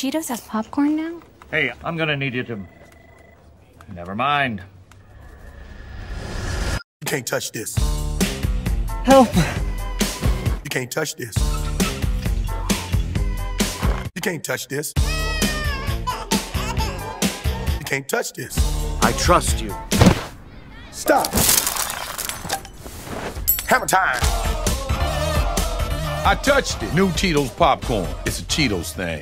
Cheetos has popcorn now? Hey, I'm gonna need you to. Never mind. You can't touch this. Help! You can't touch this. You can't touch this. You can't touch this. I trust you. Stop. Hammer time. I touched it. New Cheetos popcorn. It's a Cheetos thing.